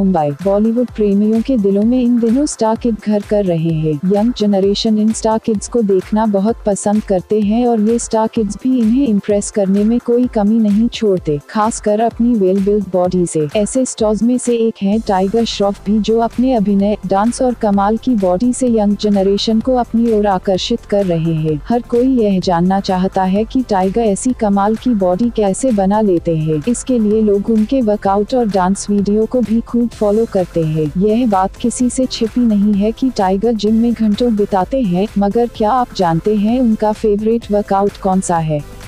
मुंबई बॉलीवुड प्रेमियों के दिलों में इन दिनों स्टार किड घर कर रहे हैं। यंग जनरेशन इन स्टार किड्स को देखना बहुत पसंद करते हैं और ये स्टार किड्स भी इन्हें इम्प्रेस करने में कोई कमी नहीं छोड़ते, खासकर अपनी वेल बिल्ड बॉडी से। ऐसे स्टॉज में से एक है टाइगर श्रॉफ भी जो अपने अभिनय डांस और कमाल की बॉडी से यंग जनरेशन को अपनी ओर आकर्षित कर रहे हैं। हर कोई यह जानना चाहता है कि टाइगर ऐसी कमाल की बॉडी कैसे बना लेते हैं। इसके लिए लोग उनके वर्कआउट और डांस वीडियो को भी खूब फॉलो करते हैं। यह बात किसी से छिपी नहीं है कि टाइगर जिम में घंटों बिताते हैं, मगर क्या आप जानते हैं उनका फेवरेट वर्कआउट कौन सा है?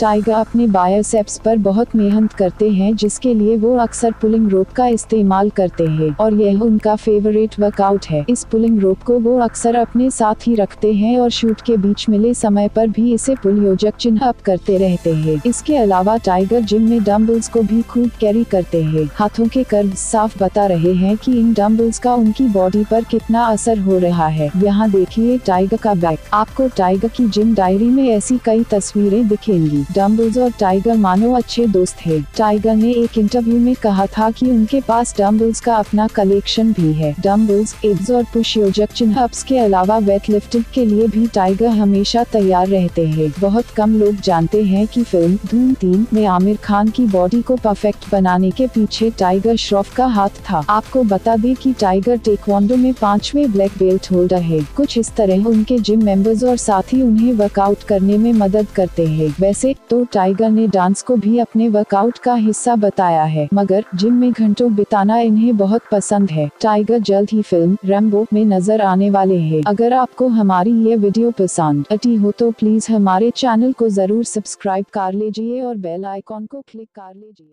टाइगर अपने बायोसेप्स पर बहुत मेहनत करते हैं, जिसके लिए वो अक्सर पुलिंग रोप का इस्तेमाल करते हैं, और यह उनका फेवरेट वर्कआउट है। इस पुलिंग रोप को वो अक्सर अपने साथ ही रखते हैं और शूट के बीच मिले समय पर भी इसे पुल योजक चिन्ह अप करते रहते हैं। इसके अलावा टाइगर जिम में डम्बल्स को भी खूब कैरी करते हैं। हाथों के कर्व साफ़ बता रहे हैं कि इन डम्बल्स का उनकी बॉडी पर कितना असर हो रहा है। यहाँ देखिए टाइगर का बैक आपको टाइगर की जिम डायरी में ऐसी कई तस्वीरें दिखेंगी। डम्बल्स और टाइगर मानो अच्छे दोस्त है। टाइगर ने एक इंटरव्यू में कहा था कि उनके पास डम्बल्स का अपना कलेक्शन भी है। डम्बल्स एब्स और पुश योजक चिन्ह के अलावा वेट लिफ्टिंग के लिए भी टाइगर हमेशा तैयार रहते हैं। बहुत कम लोग जानते हैं कि फ़िल्म धूम तीन में आमिर खान की बॉडी को परफेक्ट बनाने के पीछे टाइगर श्रॉफ का हाथ था। आपको बता दें कि टाइगर टेक्वांडो में पांचवे ब्लैक बेल्ट होल्डर है। कुछ इस तरह उनके जिम मेंबर्स और साथी उन्हें वर्कआउट करने में मदद करते हैं। वैसे तो टाइगर ने डांस को भी अपने वर्कआउट का हिस्सा बताया है, मगर जिम में घंटों बिताना इन्हें बहुत पसंद है। टाइगर जल्द ही फ़िल्म रेम्बो में नज़र आने वाले हैं। अगर आपको हमारी ये वीडियो पसंद अटी हो तो प्लीज़ हमारे चैनल को ज़रूर सब्सक्राइब कर लीजिए और बेल आइकॉन को क्लिक कर लीजिए।